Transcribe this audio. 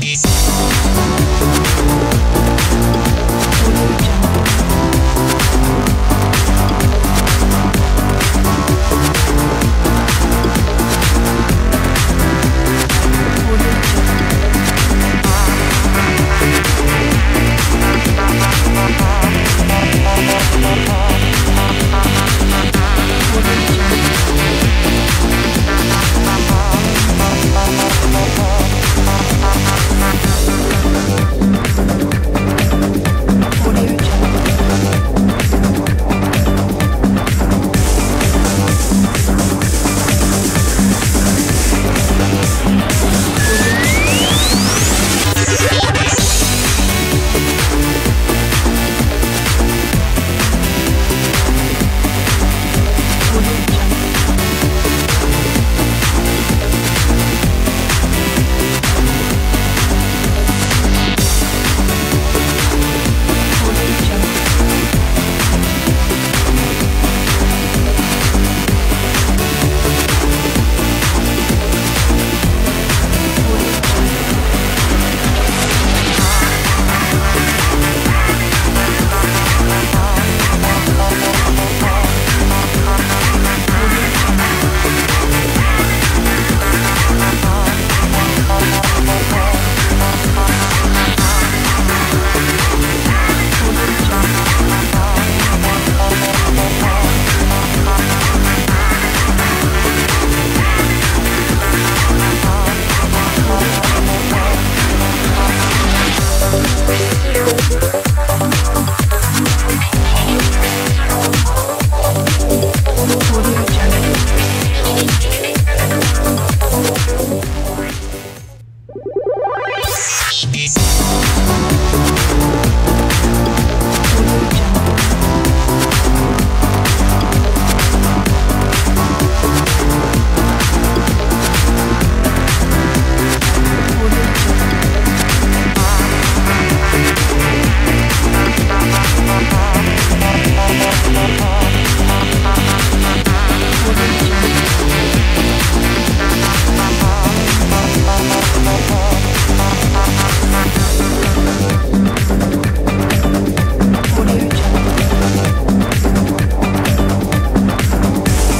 Peace.